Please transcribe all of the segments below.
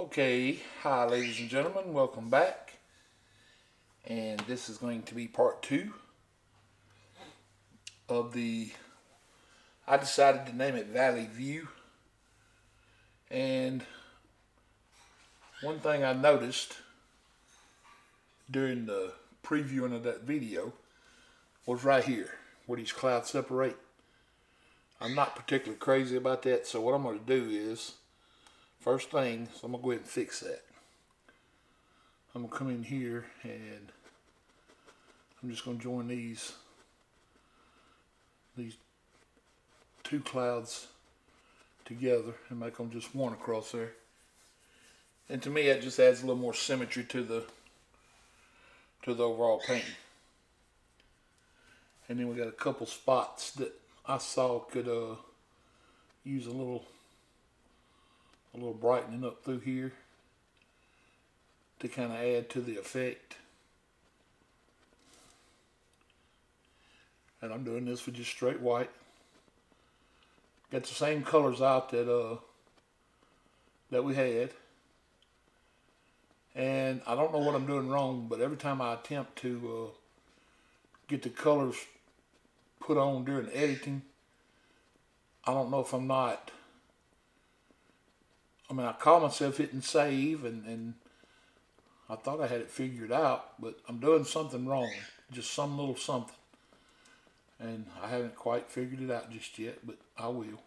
Okay, hi ladies and gentlemen, welcome back. And this is going to be part two of the, I decided to name it Valley View. And one thing I noticed during the previewing of that video was right here, where these clouds separate. I'm not particularly crazy about that, so what I'm going to do is, first thing, so I'm going to go ahead and fix that. I'm going to come in here and I'm just going to join these these two clouds together and make them just one across there. And to me, that just adds a little more symmetry to the to the overall painting. And then we got a couple spots that I saw could uh, use a little a little brightening up through here to kind of add to the effect. And I'm doing this with just straight white. Got the same colors out that uh that we had. And I don't know what I'm doing wrong, but every time I attempt to uh, get the colors put on during editing. I don't know if I'm not. I mean, I call myself hitting save, and, and I thought I had it figured out, but I'm doing something wrong. Just some little something. And I haven't quite figured it out just yet, but I will.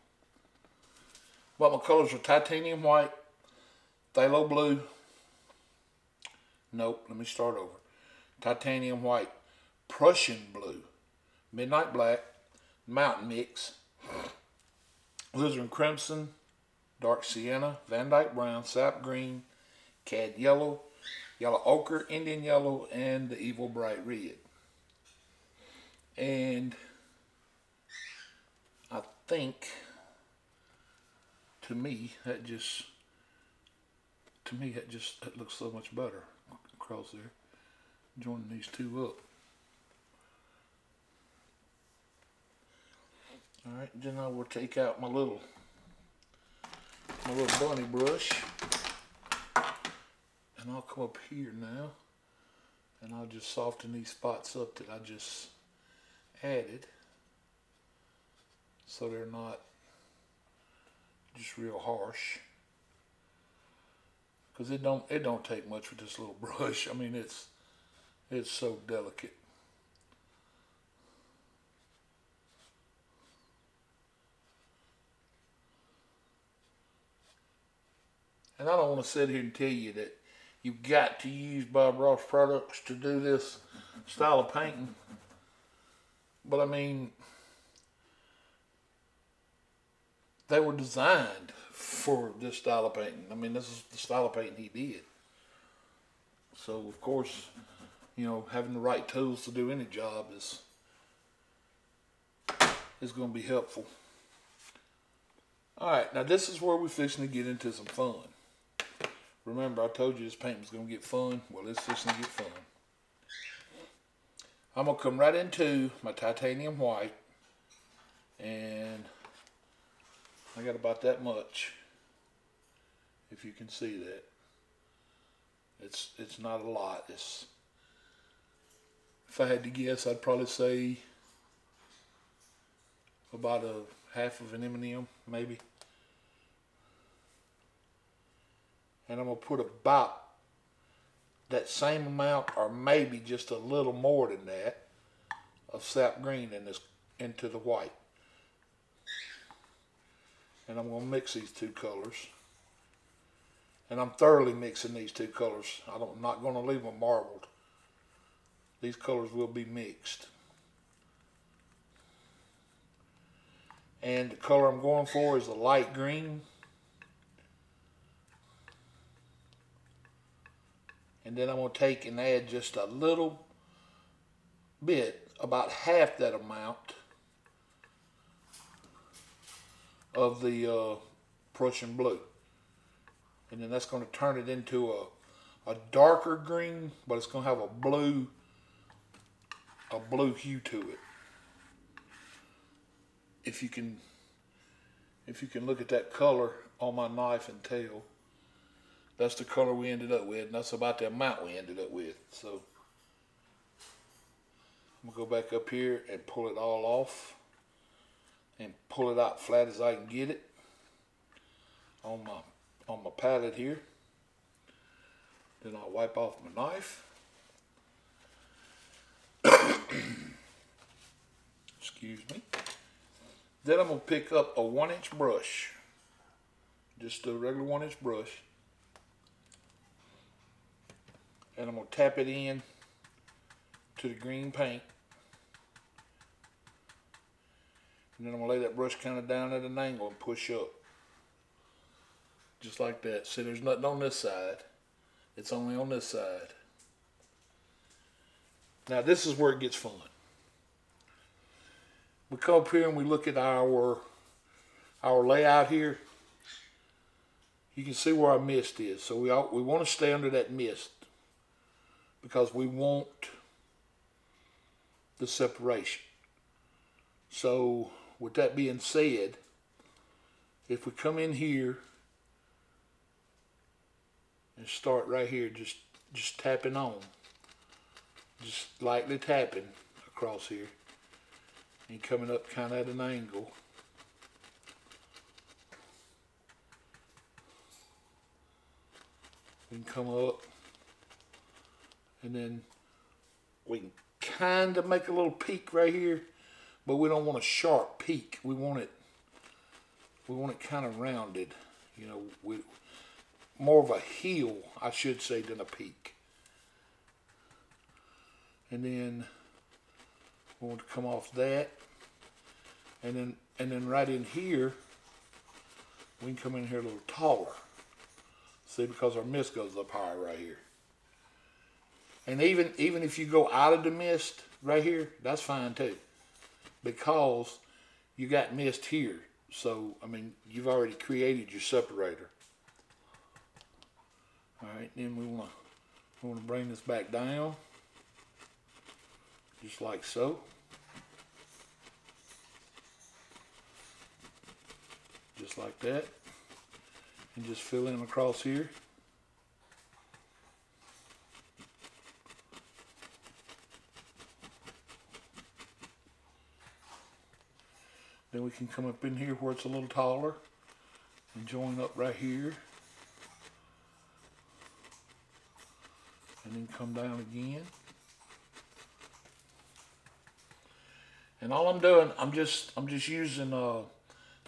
But my colors are titanium white, phthalo blue. Nope, let me start over. Titanium white, Prussian blue, Midnight Black, Mountain Mix, Alizarin Crimson, Dark Sienna, Van Dyke Brown, Sap Green, Cad Yellow, Yellow Ochre, Indian Yellow, and the Evil Bright Red. And I think, to me, that just, to me, that just, that looks so much better across there. Joining these two up. All right, then I will take out my little my little bunny brush. And I'll come up here now and I'll just soften these spots up that I just added so they're not just real harsh. Because it don't it don't take much with this little brush. I mean it's it's so delicate And I don't want to sit here and tell you that you've got to use Bob Ross products to do this style of painting. But I mean, they were designed for this style of painting. I mean, this is the style of painting he did. So, of course, you know, having the right tools to do any job is is going to be helpful. All right, now this is where we're fixing to get into some fun. Remember, I told you this paint was going to get fun. Well, it's fixing to get fun. I'm going to come right into my titanium white. And I got about that much. If you can see that. It's, it's not a lot. It's, if I had to guess, I'd probably say about a half of an M&M, maybe. And I'm going to put about that same amount or maybe just a little more than that of sap green in this into the white. And I'm going to mix these two colors. And I'm thoroughly mixing these two colors. I am not going to leave them marbled. These colors will be mixed. And the color I'm going for is a light green. And then I'm going to take and add just a little bit, about half that amount of the uh, Prussian blue. And then that's going to turn it into a, a darker green, but it's going to have a blue, a blue hue to it. If you can, if you can look at that color on my knife and tell, that's the color we ended up with, and that's about the amount we ended up with. So I'm gonna go back up here and pull it all off and pull it out flat as I can get it on my on my palette here. Then I'll wipe off my knife. Excuse me. Then I'm to pick up a one inch brush. Just a regular one inch brush. And I'm going to tap it in to the green paint. And then I'm going to lay that brush kind of down at an angle and push up. Just like that. See, there's nothing on this side. It's only on this side. Now this is where it gets fun. We come up here and we look at our our layout here. You can see where our mist is. So we we want to stay under that mist because we want the separation. So with that being said, if we come in here and start right here, just just tapping on, just lightly tapping across here, and coming up kind of at an angle. We can come up, and then we can kind of make a little peak right here, but we don't want a sharp peak. We want it, we want it kind of rounded. You know, we more of a heel, I should say, than a peak. And then we want to come off that. And then and then right in here, we can come in here a little taller. See, because our mist goes up higher right here. And even even if you go out of the mist right here, that's fine too. Because you got mist here. So, I mean, you've already created your separator. All right, then we want to want to bring this back down, just like so. Just like that. And just fill in across here. Then we can come up in here where it's a little taller and join up right here. and then come down again. And all I'm doing, I'm just I'm just using uh,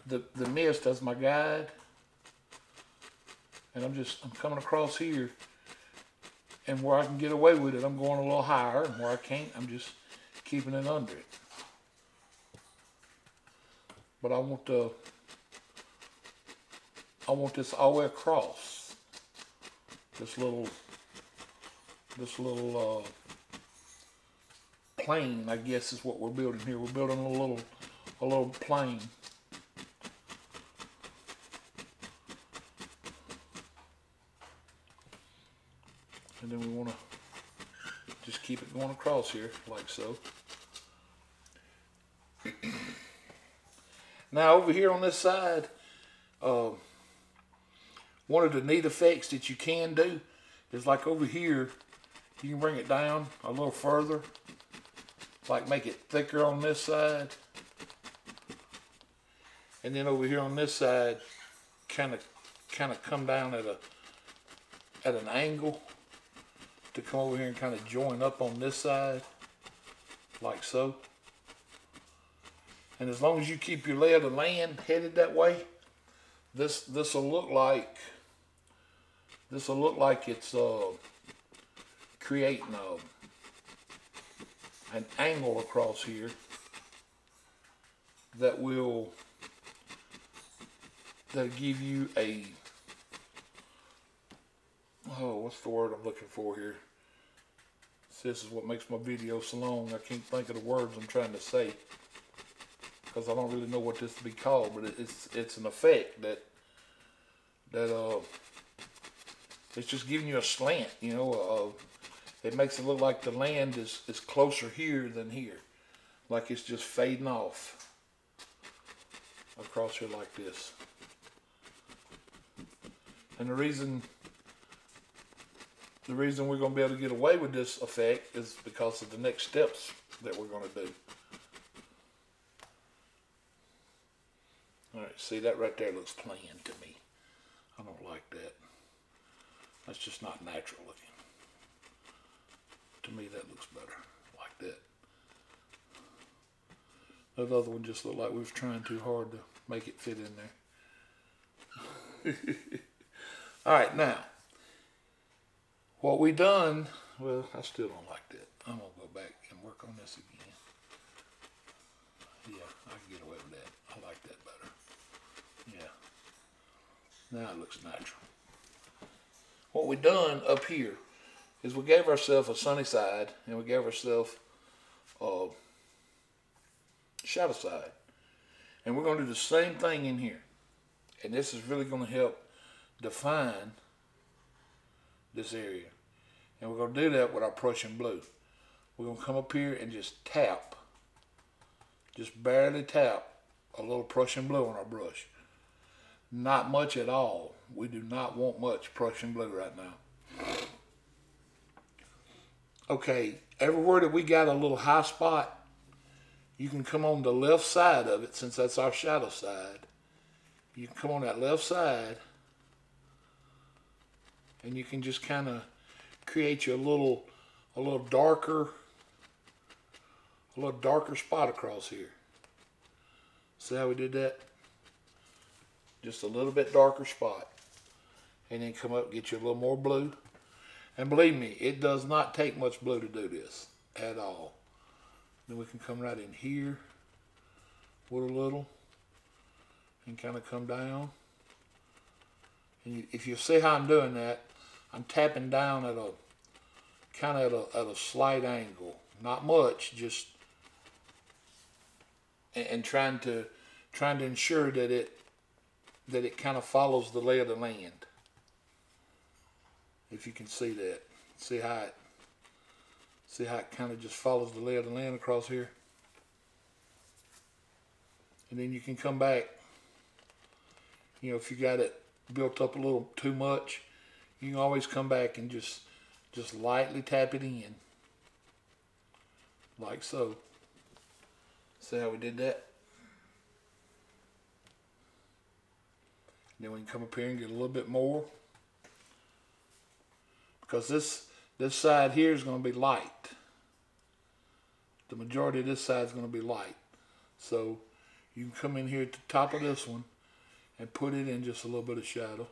the the mist as my guide, and I'm just I'm coming across here, and where I can get away with it, I'm going a little higher, and where I can't, I'm just keeping it under it. But I want the I want this all the way across. This little this little uh, plane, I guess is what we're building here. We're building a little, a little plane. And then we want to just keep it going across here, like so. Now over here on this side, uh, one of the neat effects that you can do is like over here, you can bring it down a little further, like make it thicker on this side. And then over here on this side, kind of kind of come down at a at an angle to come over here and kind of join up on this side like so. And as long as you keep your lay of land headed that way, this this will look like this will look like it's uh creating a, an angle across here that will that give you a oh what's the word I'm looking for here? This is what makes my video so long. I can't think of the words I'm trying to say because I don't really know what this to be called but it's it's an effect that that uh it's just giving you a slant you know uh, it makes it look like the land is, is closer here than here. Like it's just fading off across here like this. And the reason the reason we're going to be able to get away with this effect is because of the next steps that we're going to do. All right, see that right there looks plain to me. I don't like that. That's just not natural looking. To me, that looks better, like that. That other one just looked like we was trying too hard to make it fit in there. All right, now, what we done, well, I still don't like that. I'm gonna go back and work on this again. Yeah, I can get away with that. I like that better. Yeah. Now it looks natural. What we done up here is we gave ourselves a sunny side and we gave ourselves a shadow side. And we're going to do the same thing in here. And this is really going to help define this area. And we're going to do that with our Prussian blue. We're going to come up here and just tap, just barely tap a little Prussian blue on our brush. Not much at all. We do not want much Prussian blue right now. Okay, everywhere that we got a little high spot, you can come on the left side of it since that's our shadow side. You can come on that left side and you can just kind of create you a little a little darker a little darker spot across here. See how we did that? Just a little bit darker spot. And then come up get you a little more blue. And believe me, it does not take much blue to do this at all. Then we can come right in here with a little and kind of come down. And you, if you see how I'm doing that, I'm tapping down at a kind of at a, at a slight angle. Not much, just and, and trying to trying to ensure that it that it kind of follows the lay of the land. If you can see that. See how it See how it kind of just follows the lay of the land across here? And then you can come back. You know, if you got it built up a little too much, you can always come back and just just lightly tap it in. Like so. See how we did that? Then we can come up here and get a little bit more. Because this this side here is going to be light. The majority of this side is going to be light. So you can come in here at the top of this one and put it in just a little bit of shadow.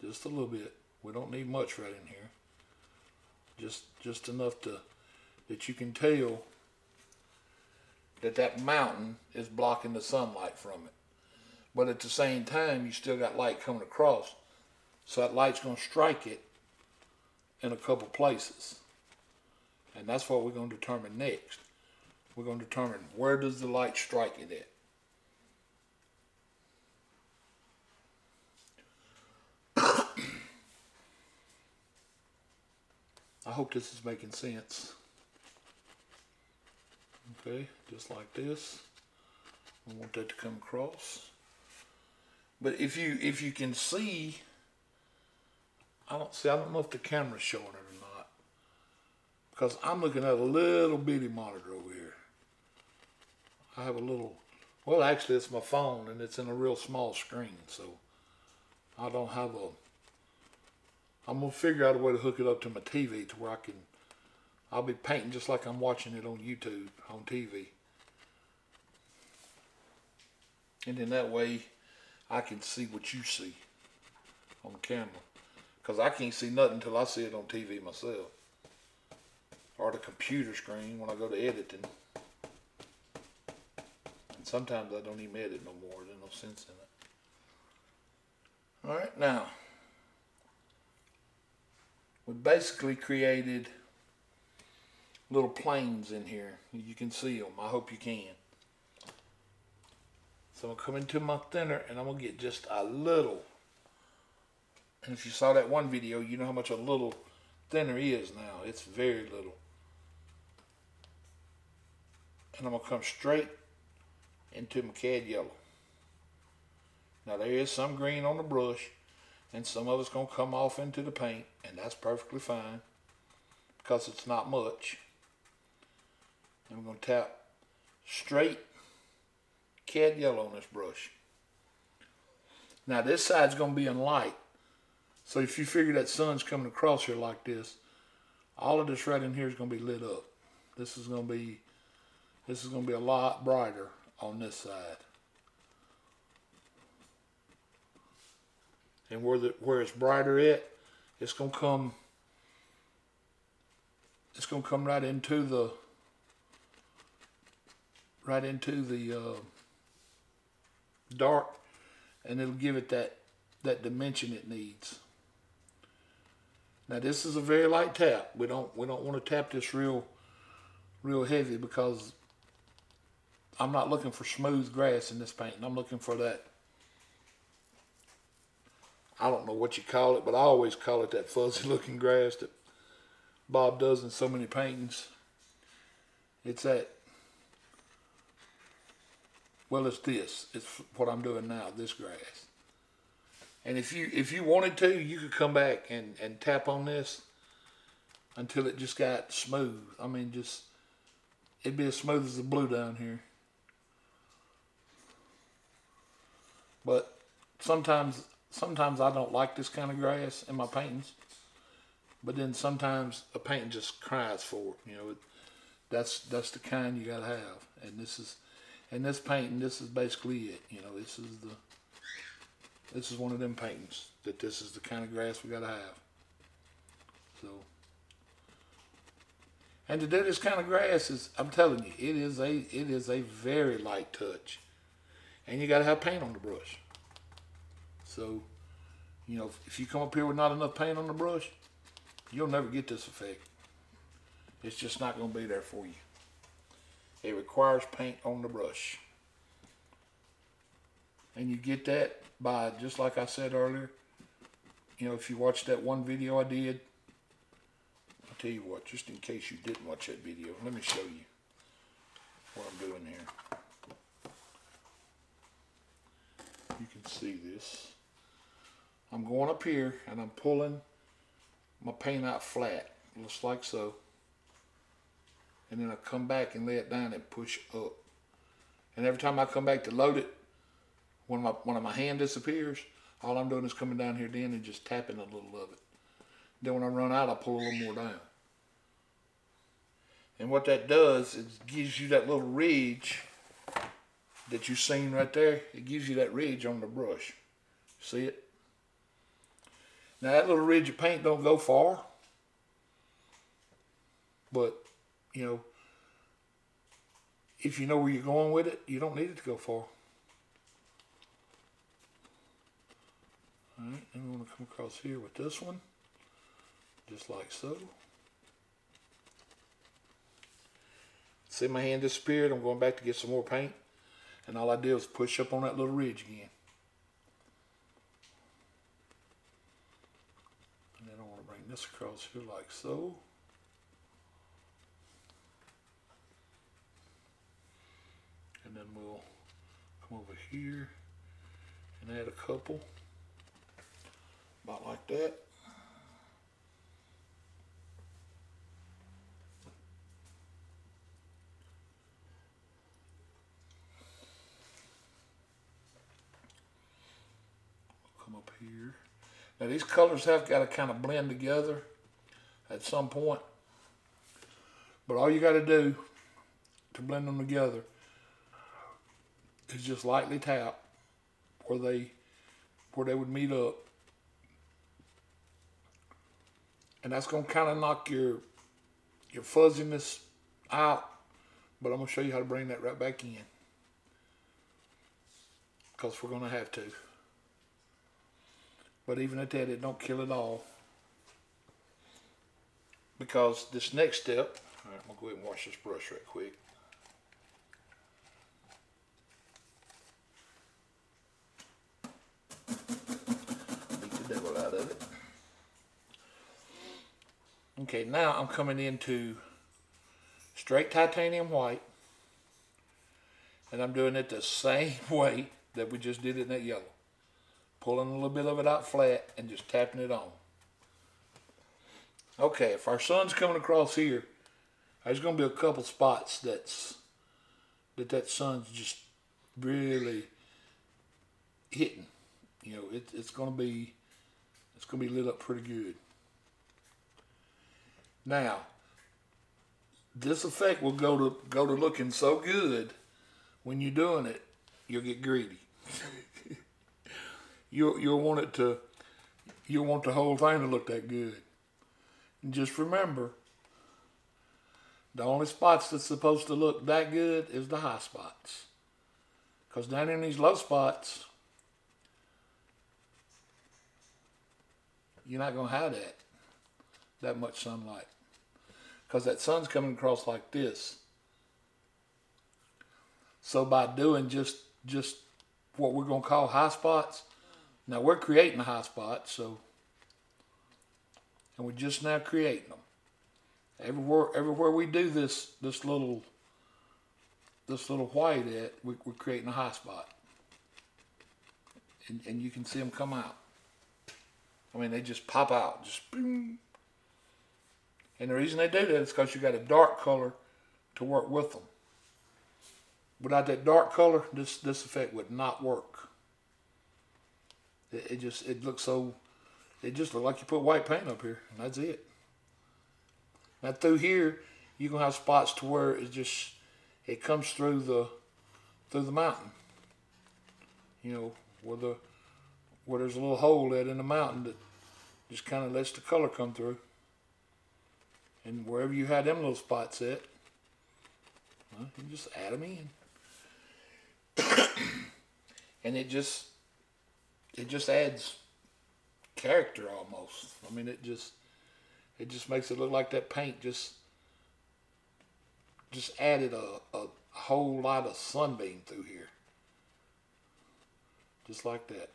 Just a little bit. We don't need much right in here. Just just enough to that you can tell that that mountain is blocking the sunlight from it. But at the same time, you still got light coming across. So that light's going to strike it in a couple places. And that's what we're going to determine next. We're going to determine where does the light strike it at. I hope this is making sense. Okay, just like this. I want that to come across. But if you if you can see I don't see. I don't know if the camera's showing it or not because I'm looking at a little bitty monitor over here. I have a little. Well, actually, it's my phone and it's in a real small screen, so I don't have a. I'm gonna figure out a way to hook it up to my TV to where I can. I'll be painting just like I'm watching it on YouTube on TV. And then that way I can see what you see on camera. Because I can't see nothing until I see it on TV myself. Or the computer screen when I go to editing. And sometimes I don't even edit no more. There's no sense in it. Alright, now. We basically created little planes in here. You can see them. I hope you can. So I'm to come into my thinner and I'm to get just a little and if you saw that one video, you know how much a little thinner is now. It's very little. And I'm to come straight into my cad yellow. Now there is some green on the brush, And some of it's to come off into the paint, and that's perfectly fine because it's not much. I'm to tap straight cad yellow on this brush. Now this side's going to be in light. So if you figure that sun's coming across here like this, all of this right in here is going to be lit up. This is going to be this is going to be a lot brighter on this side. And where the where it's brighter at, it's going to come it's going to come right into the right into the uh, dark and it'll give it that that dimension it needs. Now this is a very light tap. We don't we don't want to tap this real real heavy because I'm not looking for smooth grass in this painting. I'm looking for that I don't know what you call it, but I always call it that fuzzy looking grass that Bob does in so many paintings. It's that well, it's this. It's what I'm doing now, this grass. And if you if you wanted to, you could come back and, and tap on this until it just got smooth. I mean, just it'd be as smooth as the blue down here. But sometimes sometimes I don't like this kind of grass in my paintings. But then sometimes a painting just cries for it. You know, it, that's that's the kind you gotta have. And this is and this painting, this is basically it. You know, this is the, this is one of them paintings that this is the kind of grass we gotta have. So, and to do this kind of grass is, I'm telling you, it is a, it is a very light touch, and you gotta have paint on the brush. So, you know, if you come up here with not enough paint on the brush, you'll never get this effect. It's just not gonna be there for you. It requires paint on the brush. And you get that by, just like I said earlier, you know, if you watched that one video I did, I'll tell you what, just in case you didn't watch that video, let me show you what I'm doing here. You can see this. I'm going up here and I'm pulling my paint out flat, just like so and then I come back and lay it down and push up. And every time I come back to load it, when my when my hand disappears, all I'm doing is coming down here then and just tapping a little of it. Then when I run out, I pull a little more down. And what that does is gives you that little ridge that you seen right there. It gives you that ridge on the brush. See it? Now that little ridge of paint don't go far, but you know, if you know where you're going with it, you don't need it to go far. Alright, and I'm going to come across here with this one, just like so. See my hand disappeared, I'm going back to get some more paint, and all I did was push up on that little ridge again. And then I want to bring this across here like so. And then we'll come over here and add a couple about like that. Come up here. Now these colors have got to kind of blend together at some point but all you got to do to blend them together is just lightly tap where they where they would meet up. And that's gonna kind of knock your your fuzziness out. But I'm gonna show you how to bring that right back in. Because we're gonna have to. But even at that, it don't kill it all. Because this next step, all right, I'm gonna go ahead and wash this brush right quick. Okay, now I'm coming into straight titanium white. And I'm doing it the same way that we just did it in that yellow. pulling a little bit of it out flat and just tapping it on. Okay, if our sun's coming across here, there's going to be a couple spots that's that that sun's just really hitting. You know, it, it's going to be it's going to be lit up pretty good. Now, this effect will go to go to looking so good when you're doing it, you'll get greedy. you'll you'll want it to you'll want the whole thing to look that good. And just remember, the only spots that's supposed to look that good is the high spots. Because down in these low spots, you're not going to have that, that much sunlight. Because that sun's coming across like this. So by doing just just what we're going to call high spots, now we're creating high spot, so, and we're just now creating them. Everywhere, everywhere we do this, this little, this little white at, we, we're creating a high spot. And, and you can see them come out. I mean, they just pop out, just boom. And the reason they do that is because you got a dark color to work with them. Without that dark color, this this effect would not work. It, it just it looks so. It just looks like you put white paint up here, and that's it. Now through here, you can have spots to where it just it comes through the through the mountain. You know where the where there's a little hole that in the mountain that just kind of lets the color come through. And wherever you had them little spots at, well, you just add them in. and it just it just adds character almost. I mean, it just it just makes it look like that paint just just added a, a whole lot of sunbeam through here. Just like that.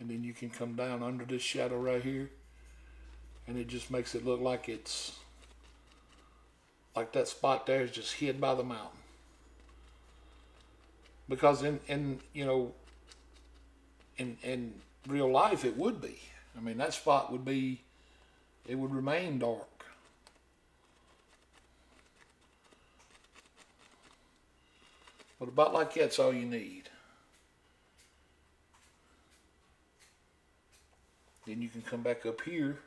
And then you can come down under this shadow right here and it just makes it look like it's like that spot there is just hid by the mountain. Because in in you know in in real life it would be. I mean that spot would be it would remain dark. But about like that's all you need then you can come back up here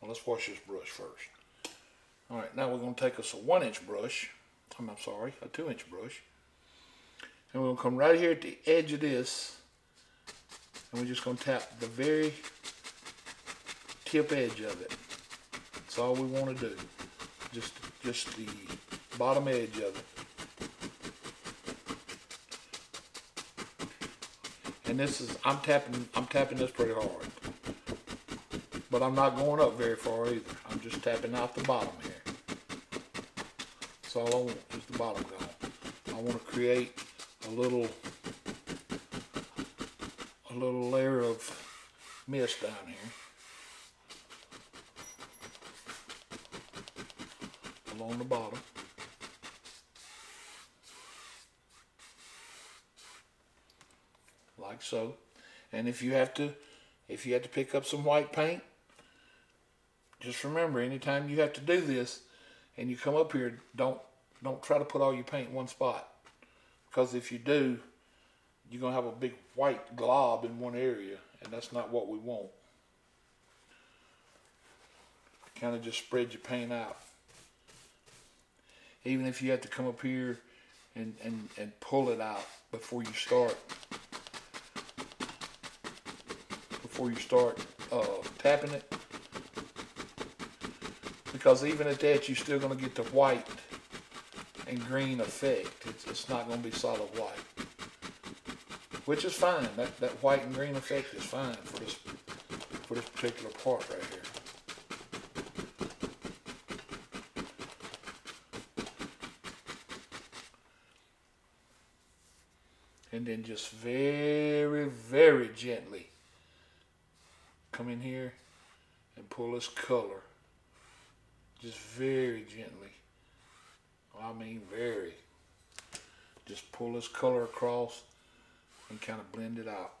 well, let's wash this brush first all right now we're going to take us a one inch brush I'm sorry a two inch brush and we're going to come right here at the edge of this. And we're just going to tap the very tip edge of it. That's all we want to do. Just, just the bottom edge of it. And this is, I'm tapping, I'm tapping this pretty hard. But I'm not going up very far either. I'm just tapping out the bottom here. That's all I want, is the bottom gone. I want to create a little a little layer of mist down here. Along the bottom. Like so. And if you have to if you have to pick up some white paint, just remember anytime you have to do this and you come up here, don't don't try to put all your paint in one spot because if you do, you're going to have a big white glob in one area, and that's not what we want. Kind of just spread your paint out. Even if you have to come up here and, and, and pull it out before you start, before you start uh, tapping it. Because even at that, you're still going to get the white and green effect. It's, it's not going to be solid white. Which is fine. That, that white and green effect is fine for this, for this particular part right here. And then just very, very gently come in here and pull this color just very gently. I mean very. Just pull this color across and kind of blend it out.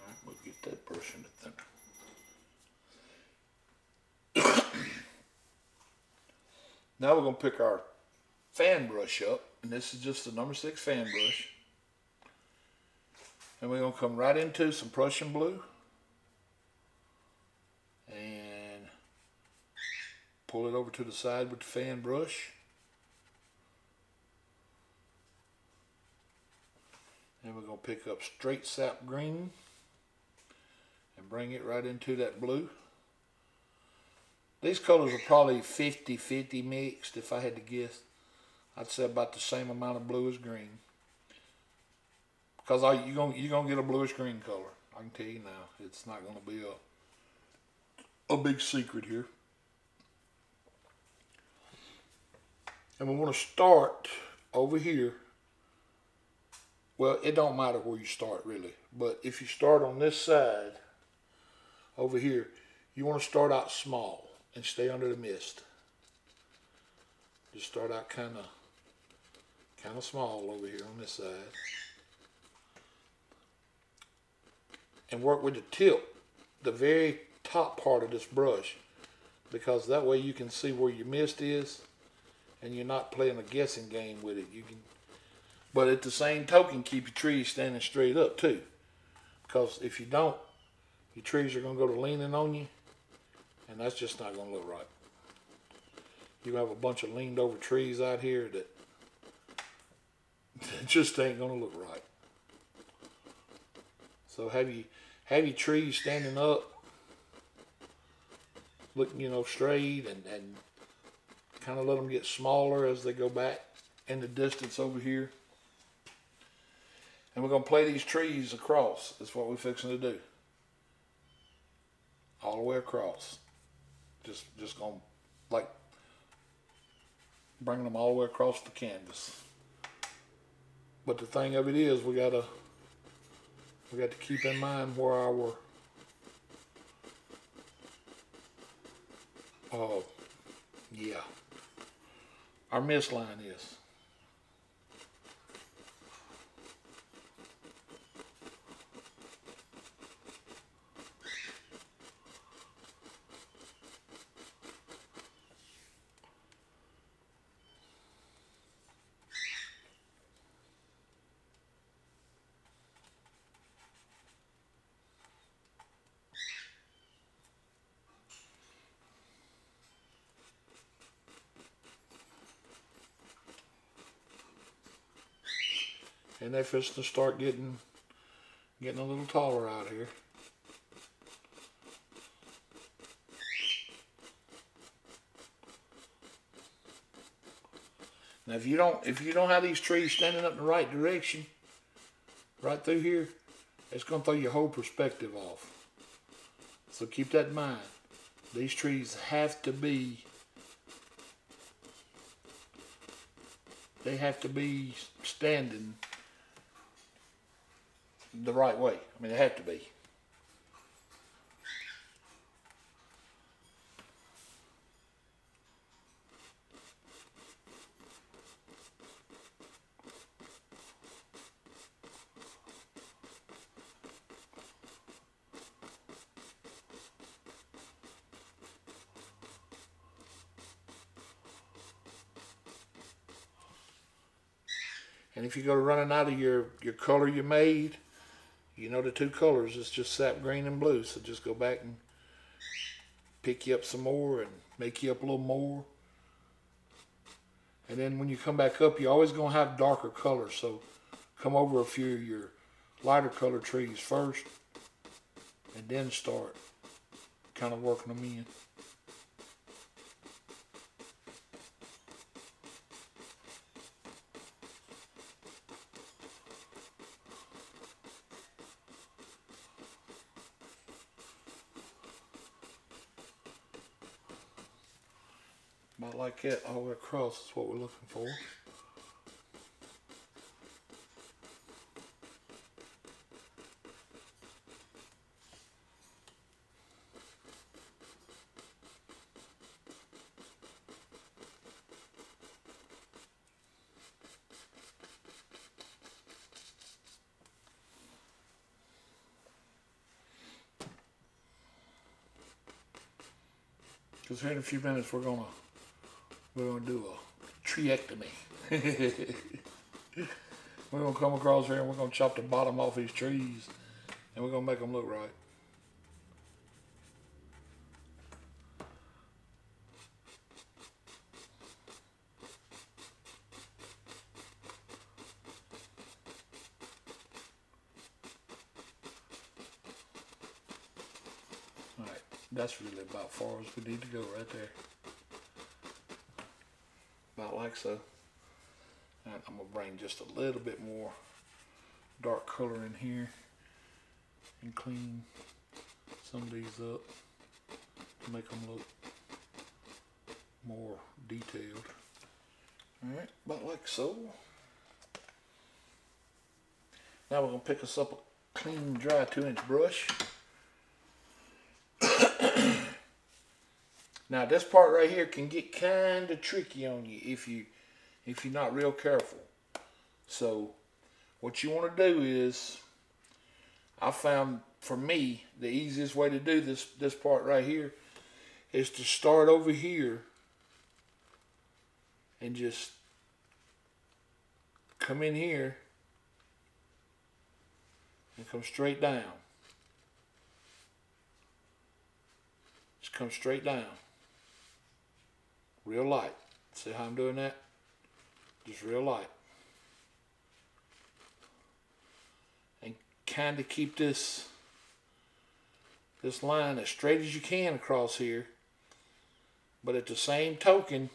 Alright, we'll get that brush into thinner. Now we're going to pick our fan brush up. And this is just the number six fan brush. And we're going to come right into some Prussian blue. Pull it over to the side with the fan brush. And we're going to pick up straight sap green and bring it right into that blue. These colors are probably 50-50 mixed if I had to guess. I'd say about the same amount of blue as green. Because you're going you're gonna get a bluish green color. I can tell you now. It's not going to be a, a big secret here. And we want to start over here well, it don't matter where you start really, but if you start on this side over here, you want to start out small and stay under the mist. Just start out kind of kind of small over here on this side. And work with the tip, the very top part of this brush, because that way you can see where your mist is and you're not playing a guessing game with it. You can but at the same token, keep your trees standing straight up too. Because if you don't, your trees are going to go to leaning on you. And that's just not to look right. You have a bunch of leaned over trees out here that, that just ain't going to look right. So have you have your trees standing up, looking you know straight, and and kind of let them get smaller as they go back in the distance over here. And we're going to play these trees across. That's what we're fixing to do. All the way across. Just, just going to, like, bringing them all the way across the canvas. But the thing of it is, we got to, we got to keep in mind where our, Oh, yeah, our mist line is. And they're fixing to start getting getting a little taller out here. Now if you don't if you don't have these trees standing up in the right direction, right through here, it's gonna throw your whole perspective off. So keep that in mind. These trees have to be they have to be standing the right way. I mean, they have to be. And if you go running out of your, your color you made, you know the two colors is just sap green and blue so just go back and pick you up some more and make you up a little more. And then when you come back up you're always going to have darker colors so come over a few of your lighter color trees first and then start kind of working them in Not like it all the way across is what we're looking for. Because here in a few minutes we're going to we're gonna do a treectomy. we're gonna come across here and we're gonna chop the bottom off these trees and we're gonna make them look right. Alright, that's really about far as we need to go right there. So. And I'm gonna bring just a little bit more dark color in here and clean some of these up to make them look more detailed. Alright, about like so. Now we're gonna pick us up a clean, dry two inch brush. Now this part right here can get kind of tricky on you if you if you're not real careful. So what you want to do is I found for me the easiest way to do this this part right here is to start over here and just come in here and come straight down. Just come straight down. Real light. See how I'm doing that? Just real light. And kind of keep this this line as straight as you can across here. But at the same token,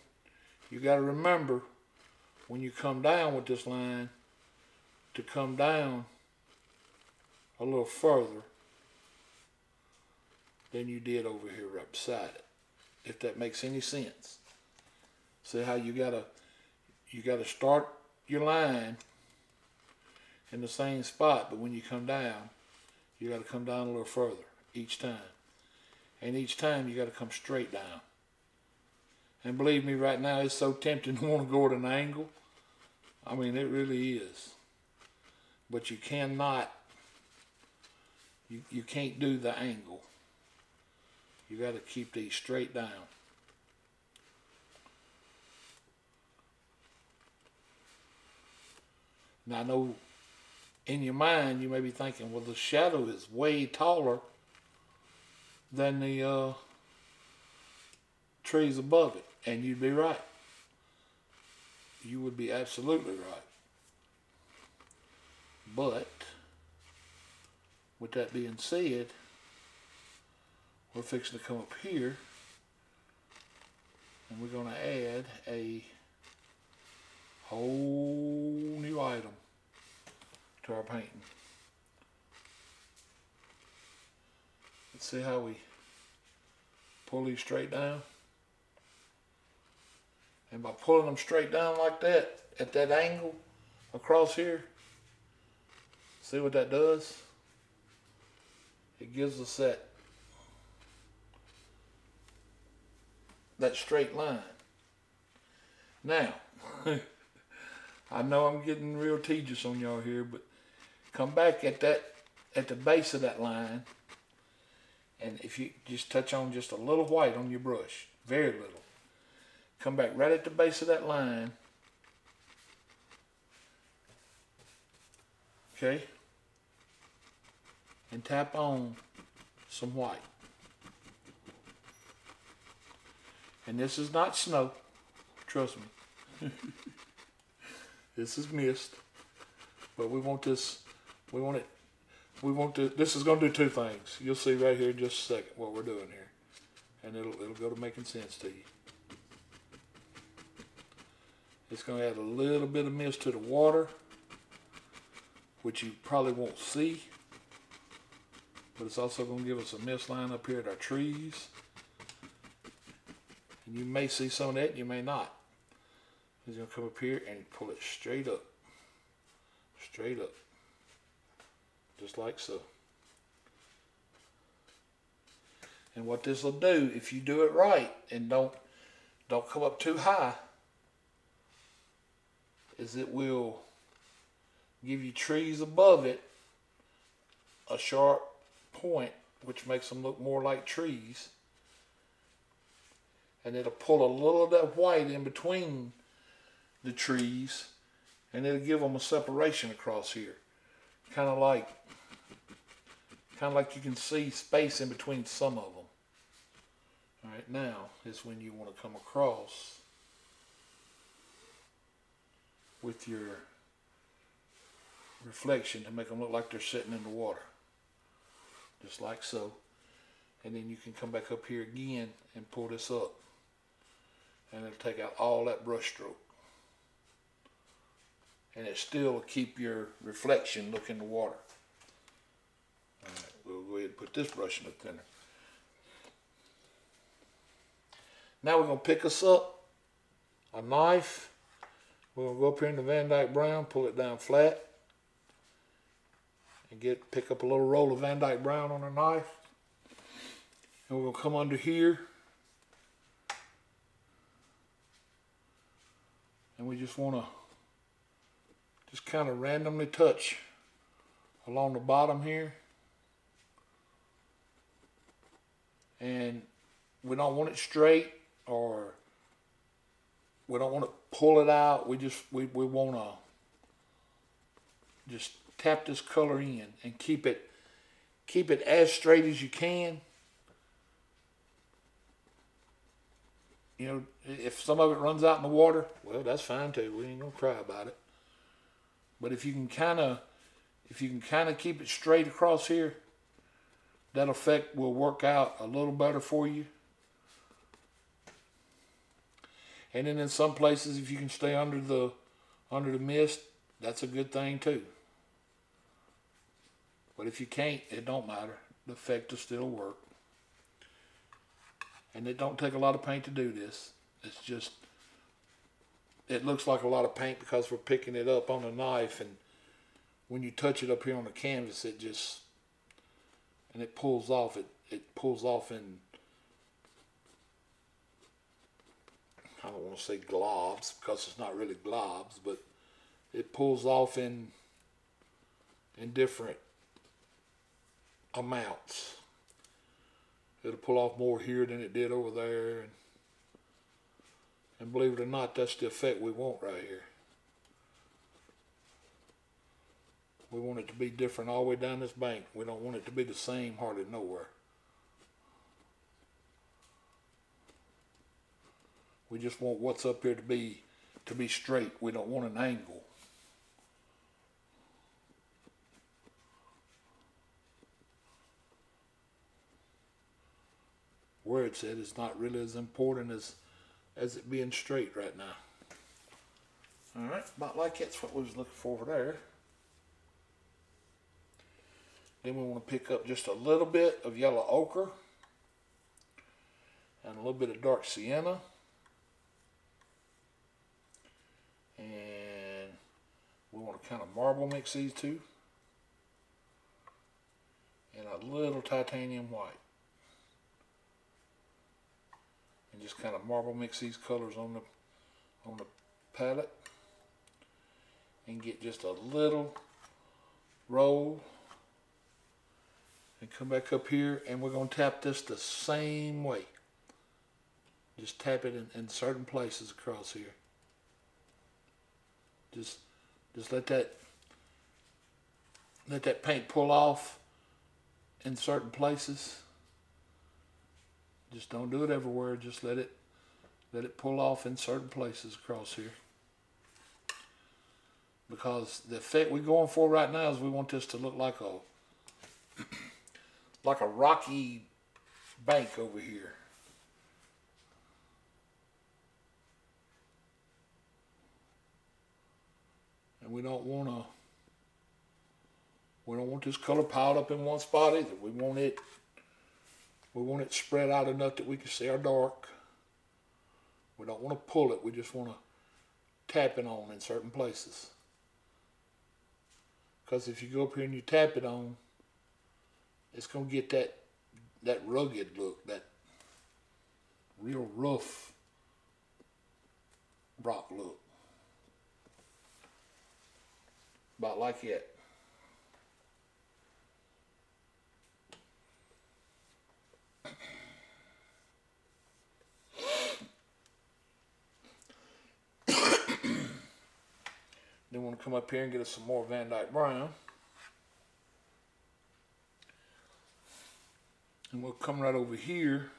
you got to remember when you come down with this line to come down a little further than you did over here right beside it. If that makes any sense. See how you gotta you gotta start your line in the same spot, but when you come down, you gotta come down a little further each time. And each time you gotta come straight down. And believe me, right now it's so tempting to want to go at an angle. I mean, it really is. But you cannot, you, you can't do the angle. You got to keep these straight down. Now, I know in your mind you may be thinking, well, the shadow is way taller than the uh, trees above it. And you'd be right. You would be absolutely right. But, with that being said, we're fixing to come up here and we're going to add a whole new item to our painting. Let's see how we pull these straight down. And by pulling them straight down like that, at that angle across here, see what that does? It gives us that that straight line. Now, I know I'm getting real tedious on y'all here, but come back at that at the base of that line, and if you just touch on just a little white on your brush, very little, come back right at the base of that line. Okay, and tap on some white. And this is not snow, trust me. this is mist. But we want this, we want it, we want to, this is going to do two things. You'll see right here in just a second what we're doing here. And it'll, it'll go to making sense to you. It's going to add a little bit of mist to the water, which you probably won't see. But it's also going to give us a mist line up here at our trees. And you may see some of that, you may not. He's going to come up here and pull it straight up. Straight up. Just like so. And what this will do, if you do it right and don't don't come up too high, is it will give you trees above it a sharp point which makes them look more like trees and it'll pull a little of that white in between the trees and it'll give them a separation across here. Kind of like, kind of like you can see space in between some of them. All right, now is when you want to come across with your reflection to make them look like they're sitting in the water. Just like so. And then you can come back up here again and pull this up. And it'll take out all that brush stroke. And it still will keep your reflection look in the water. All right, we'll go ahead and put this brush in the thinner. Now we're going to pick us up a knife. We're going to go up here in the Van Dyke Brown, pull it down flat and get pick up a little roll of Van Dyke Brown on a knife. And we're gonna come under here. And we just wanna just kind of randomly touch along the bottom here. And we don't want it straight or we don't want to pull it out. We just, we, we want to just tap this color in and keep it keep it as straight as you can. You know, if some of it runs out in the water, well, that's fine too. We ain't gonna cry about it. But if you can kind of, if you can kind of keep it straight across here, that effect will work out a little better for you. And then in some places, if you can stay under the under the mist, that's a good thing too. But if you can't, it don't matter. The effect will still work. And it don't take a lot of paint to do this. It's just, it looks like a lot of paint because we're picking it up on a knife and when you touch it up here on the canvas, it just, and it pulls off, it, it pulls off in, I don't want to say globs because it's not really globs, but it pulls off in, in different amounts. It'll pull off more here than it did over there. And, believe it or not, that's the effect we want right here. We want it to be different all the way down this bank. We don't want it to be the same hardly nowhere. We just want what's up here to be to be straight. We don't want an angle. where it's at is not really as important as as it being straight right now. All right, about like that's what we was looking for there. Then we want to pick up just a little bit of yellow ochre and a little bit of dark sienna. And we want to kind of marble mix these two. And a little titanium white. And just kind of marble mix these colors on the on the palette and get just a little roll and come back up here and we're going to tap this the same way. Just tap it in, in certain places across here. Just just let that let that paint pull off in certain places just don't do it everywhere. Just let it let it pull off in certain places across here. Because the effect we're going for right now is we want this to look like a like a rocky bank over here. And we don't want to we don't want this color piled up in one spot either. We want it we want it spread out enough that we can see our dark. We don't want to pull it. We just want to tap it on in certain places. Because if you go up here and you tap it on, it's going to get that that rugged look, that real rough rock look. About like Then we'll come up here and get us some more Van Dyke Brown. And we'll come right over here.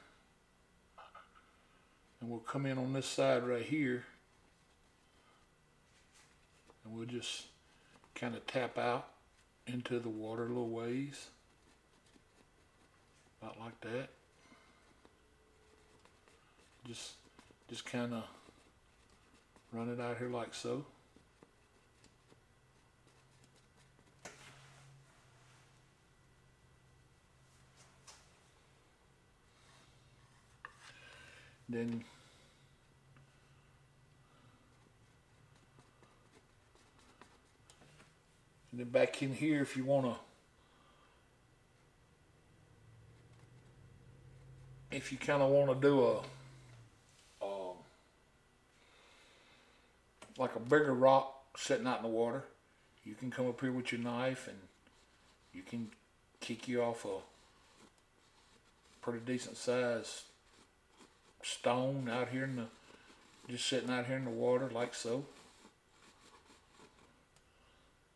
And we'll come in on this side right here. And we'll just kind of tap out into the water a little ways. About like that. Just, just kind of run it out here like so. Then and then back in here if you want to if you kind of want to do a um, like a bigger rock sitting out in the water you can come up here with your knife and you can kick you off a pretty decent size stone out here in the just sitting out here in the water like so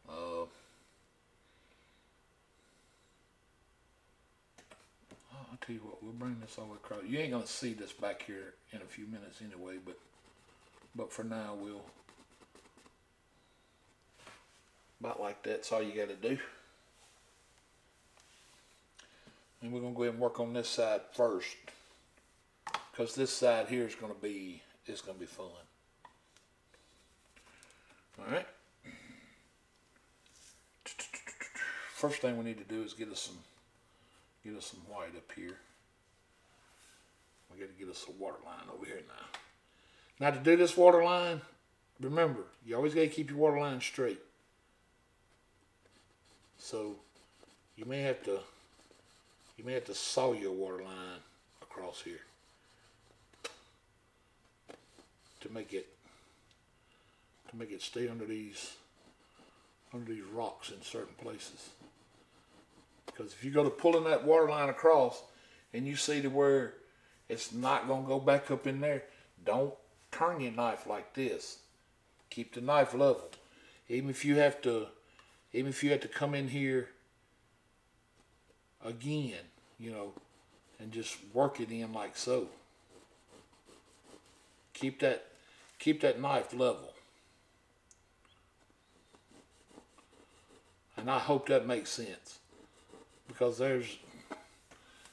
uh, I'll tell you what, we'll bring this over across. You ain't gonna see this back here in a few minutes anyway, but but for now we'll about like. That's all you got to do. And we're gonna go ahead and work on this side first, because this side here is gonna be is gonna be fun. All right. First thing we need to do is get us some get us some white up here. We got to get us a water line over here now. Now to do this water line, remember, you always got to keep your water line straight. So you may have to you may have to saw your water line across here to make it to make it stay under these under these rocks in certain places. Because if you go to pulling that water line across and you see to where it's not going to go back up in there, don't turn your knife like this. Keep the knife level. Even if you have to, even if you have to come in here again, you know, and just work it in like so. Keep that, keep that knife level. And I hope that makes sense because there's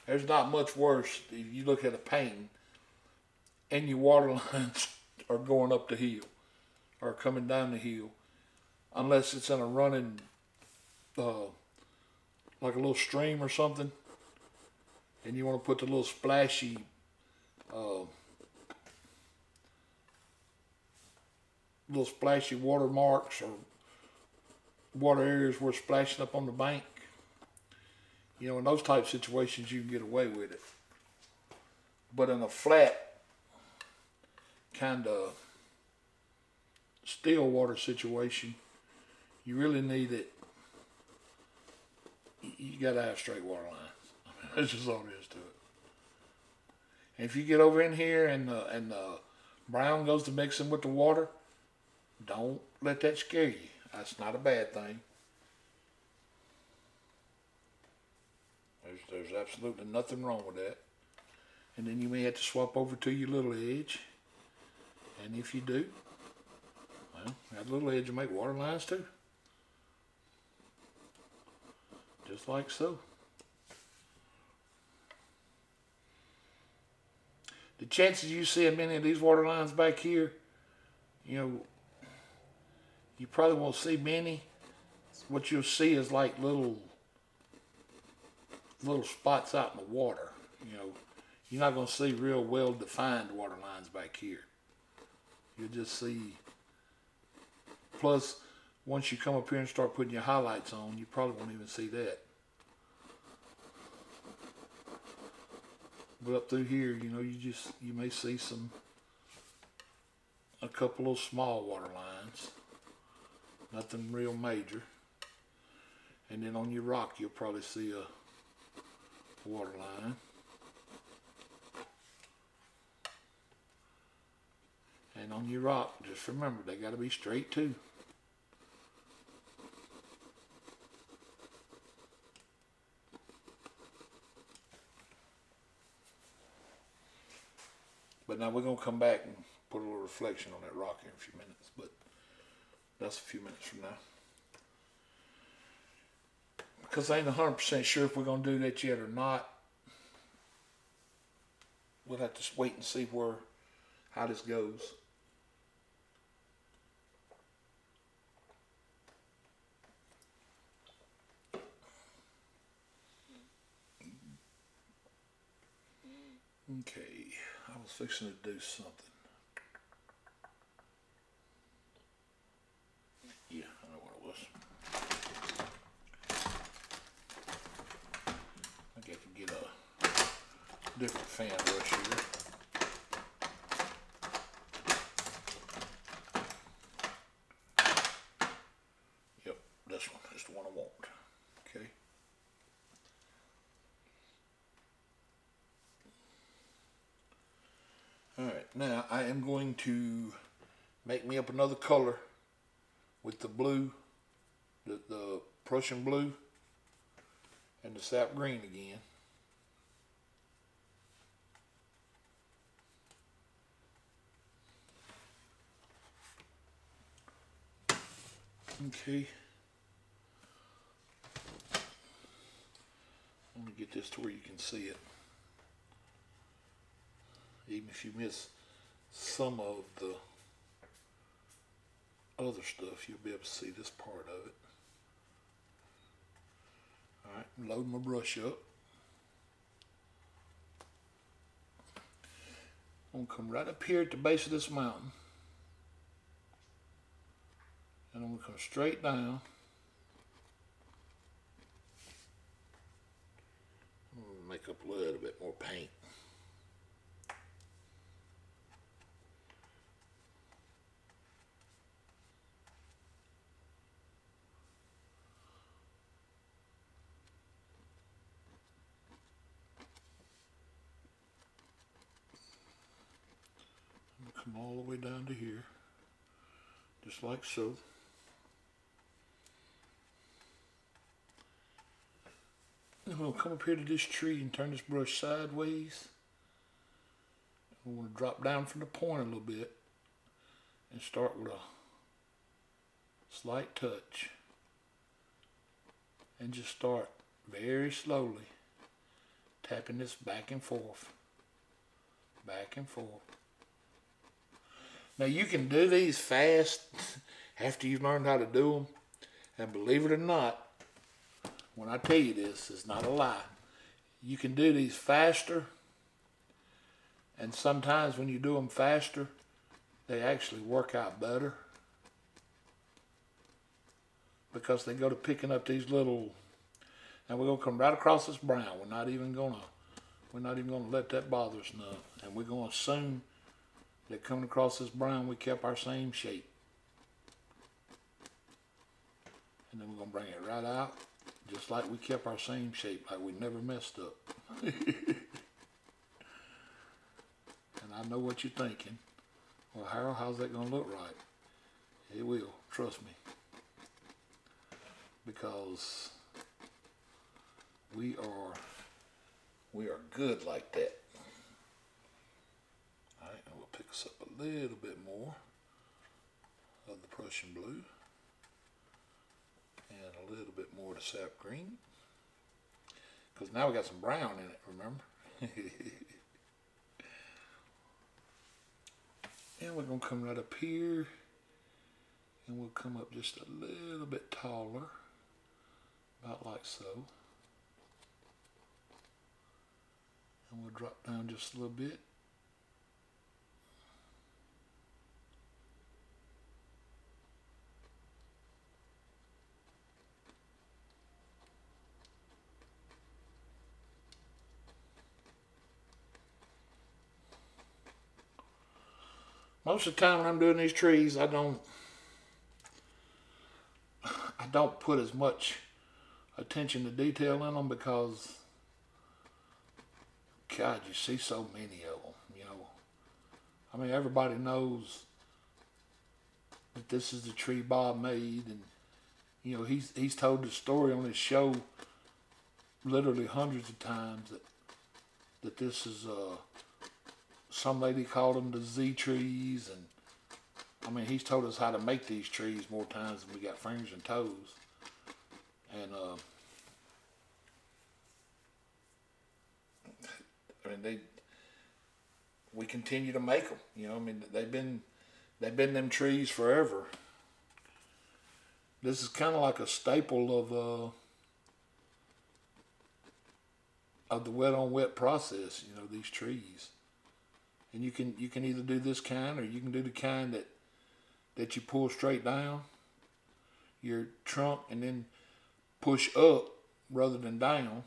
there's not much worse if you look at a painting and your water lines are going up the hill or coming down the hill unless it's in a running uh, like a little stream or something and you want to put the little splashy uh, little splashy water marks or water areas were splashing up on the bank you know, in those type situations, you can get away with it. But in a flat, kind of still water situation, you really need it. You got to have straight water lines. That's just all there is to it. And if you get over in here and the, and the brown goes to mixing with the water, don't let that scare you. That's not a bad thing. There's, there's absolutely nothing wrong with that. And then you may have to swap over to your little edge. And if you do, well, that little edge will make water lines too. Just like so. The chances you see many of these water lines back here, you know, you probably won't see many. What you'll see is like little little spots out in the water. You know, you're not going to see real well defined water lines back here. You'll just see. Plus, once you come up here and start putting your highlights on, you probably won't even see that. But up through here, you know, you just you may see some a couple of small water lines nothing real major. And then on your rock, you'll probably see a water line. And on your rock, just remember, they got to be straight too. But now we're going to come back and put a little reflection on that rock here in a few minutes. But that's a few minutes from now. Because I ain't 100% sure if we're gonna do that yet or not. We'll have to wait and see where, how this goes. Okay, I was fixing to do something. Yeah, I know what it was. I got to get a different fan brush here. Yep, this one is the one I want. Okay. All right, now I am going to make me up another color with the blue, the, the Prussian blue, and the sap green again. Okay. Let me get this to where you can see it even if you miss some of the other stuff, you'll be able to see this part of it. Alright, load my brush up. I'm gonna come right up here at the base of this mountain. And I'm gonna come straight down. make up a little bit more paint. come all the way down to here, just like so. And going to come up here to this tree and turn this brush sideways. I'm going to drop down from the point a little bit and start with a slight touch and just start very slowly tapping this back and forth back and forth now you can do these fast after you've learned how to do them. And believe it or not, when I tell you this, it's not a lie. You can do these faster. And sometimes when you do them faster, they actually work out better. Because they go to picking up these little, and we're gonna come right across this brown. We're not even gonna, we're not even gonna let that bother us none. And we're gonna assume that coming across this brown, we kept our same shape. And then we're going to bring it right out, just like we kept our same shape, like we never messed up. and I know what you're thinking. Well, Harold, how's that going to look right? It will, trust me. Because we are, we are good like that i'll pick us up a little bit more of the Prussian blue and a bit more sap green because now we got some brown in it remember? And we're going to come right up here and we'll come up just a little bit taller about like so. And we'll drop down just a little bit most of the time when I'm doing these trees, I don't, I don't put as much attention to detail in them because, God, you see so many of them, you know. I mean, everybody knows that this is the tree Bob made, and you know he's he's told the story on his show literally hundreds of times that that this is uh some lady called them the Z trees, and I mean he's told us how to make these trees more times than we got fingers and toes, and uh, I mean they we continue to make them. You know, I mean they've been they've been them trees forever. This is kind of like a staple of. Uh, of the wet on wet process, you know, these trees. And you can you can either do this kind or you can do the kind that that you pull straight down. Your trunk and then push up rather than down.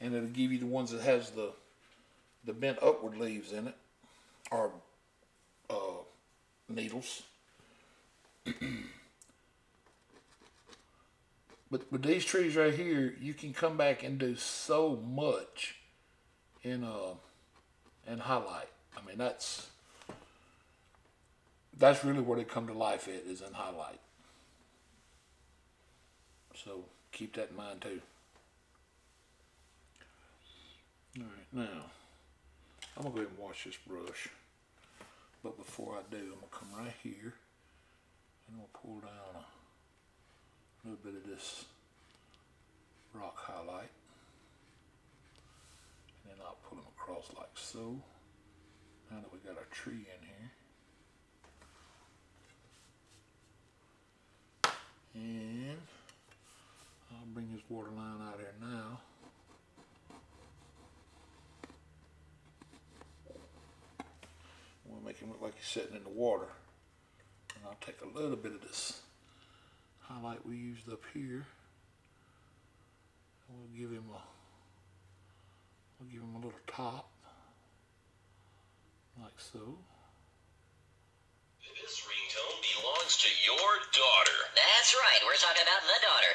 And it'll give you the ones that has the the bent upward leaves in it or uh, needles. But with these trees right here, you can come back and do so much in uh in highlight. I mean that's that's really where they come to life at is in highlight. So keep that in mind too. All right, now I'm gonna go ahead and wash this brush. But before I do, I'm gonna come right here and gonna pull down a little bit of this rock highlight and then I'll pull them across like so now that we got our tree in here. And I'll bring this water line out here now. We'll make him look like he's sitting in the water. And I'll take a little bit of this highlight we used up here. We'll give him a we'll give him a little top like so. This ringtone belongs to your daughter. That's right, we're talking about the daughter.